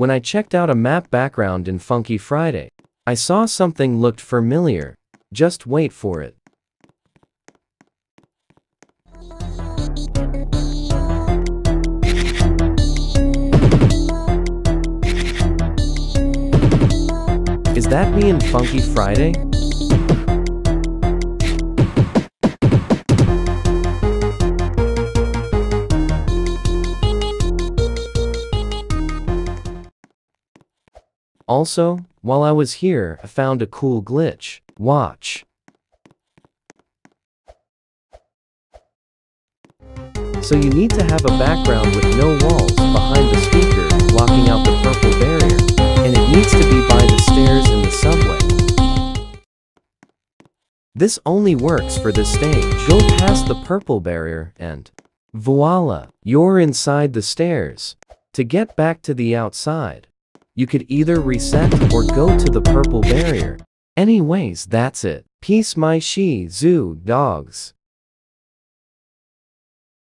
When I checked out a map background in Funky Friday, I saw something looked familiar. Just wait for it. Is that me in Funky Friday? Also, while I was here, I found a cool glitch. Watch. So you need to have a background with no walls behind the speaker, blocking out the purple barrier. And it needs to be by the stairs in the subway. This only works for this stage. Go past the purple barrier and voila, you're inside the stairs. To get back to the outside, you could either reset or go to the purple barrier. Anyways, that's it. Peace my Shih Tzu dogs.